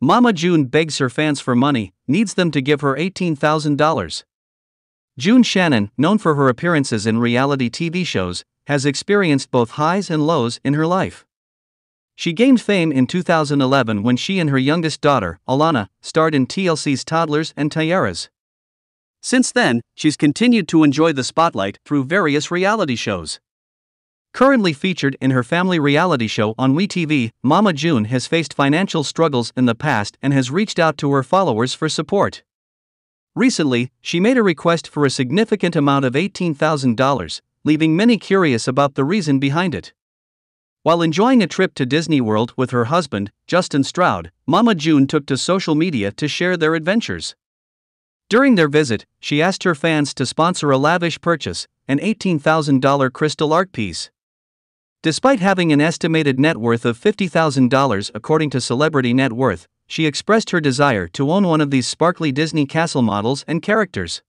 Mama June begs her fans for money, needs them to give her $18,000. June Shannon, known for her appearances in reality TV shows, has experienced both highs and lows in her life. She gained fame in 2011 when she and her youngest daughter, Alana, starred in TLC's Toddlers and Tiaras. Since then, she's continued to enjoy the spotlight through various reality shows. Currently featured in her family reality show on WeTV, Mama June has faced financial struggles in the past and has reached out to her followers for support. Recently, she made a request for a significant amount of $18,000, leaving many curious about the reason behind it. While enjoying a trip to Disney World with her husband, Justin Stroud, Mama June took to social media to share their adventures. During their visit, she asked her fans to sponsor a lavish purchase, an $18,000 crystal art piece. Despite having an estimated net worth of $50,000 according to Celebrity Net Worth, she expressed her desire to own one of these sparkly Disney castle models and characters.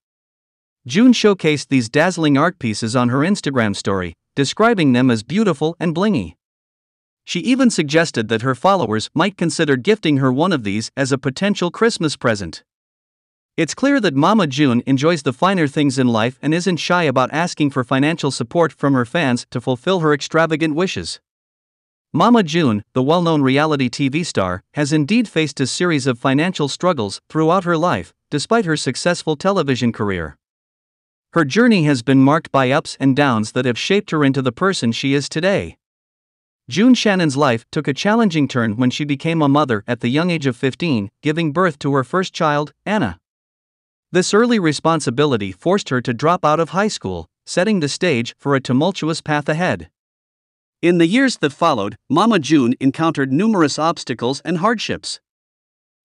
June showcased these dazzling art pieces on her Instagram story, describing them as beautiful and blingy. She even suggested that her followers might consider gifting her one of these as a potential Christmas present. It's clear that Mama June enjoys the finer things in life and isn't shy about asking for financial support from her fans to fulfill her extravagant wishes. Mama June, the well known reality TV star, has indeed faced a series of financial struggles throughout her life, despite her successful television career. Her journey has been marked by ups and downs that have shaped her into the person she is today. June Shannon's life took a challenging turn when she became a mother at the young age of 15, giving birth to her first child, Anna. This early responsibility forced her to drop out of high school, setting the stage for a tumultuous path ahead. In the years that followed, Mama June encountered numerous obstacles and hardships.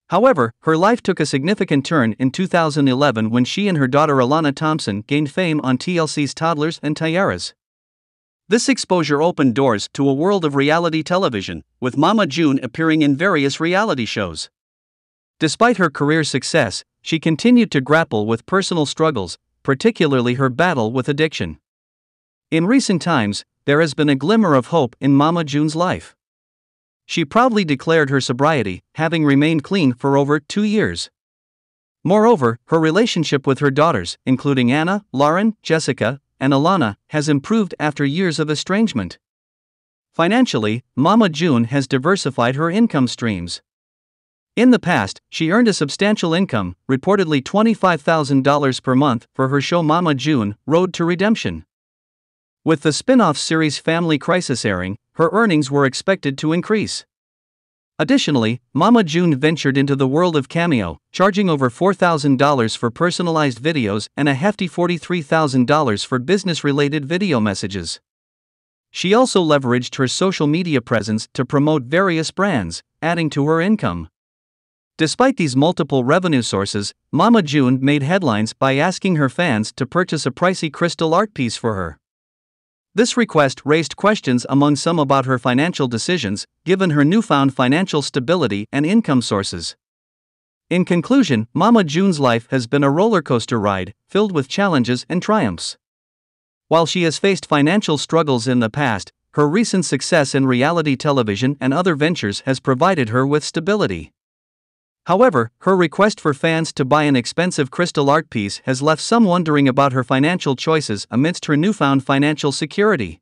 However, her life took a significant turn in 2011 when she and her daughter Alana Thompson gained fame on TLC's Toddlers and Tiaras. This exposure opened doors to a world of reality television, with Mama June appearing in various reality shows. Despite her career success, she continued to grapple with personal struggles, particularly her battle with addiction. In recent times, there has been a glimmer of hope in Mama June's life. She proudly declared her sobriety, having remained clean for over two years. Moreover, her relationship with her daughters, including Anna, Lauren, Jessica, and Alana, has improved after years of estrangement. Financially, Mama June has diversified her income streams. In the past, she earned a substantial income, reportedly $25,000 per month, for her show Mama June Road to Redemption. With the spin off series Family Crisis airing, her earnings were expected to increase. Additionally, Mama June ventured into the world of Cameo, charging over $4,000 for personalized videos and a hefty $43,000 for business related video messages. She also leveraged her social media presence to promote various brands, adding to her income. Despite these multiple revenue sources, Mama June made headlines by asking her fans to purchase a pricey crystal art piece for her. This request raised questions among some about her financial decisions, given her newfound financial stability and income sources. In conclusion, Mama June's life has been a roller coaster ride, filled with challenges and triumphs. While she has faced financial struggles in the past, her recent success in reality television and other ventures has provided her with stability. However, her request for fans to buy an expensive crystal art piece has left some wondering about her financial choices amidst her newfound financial security.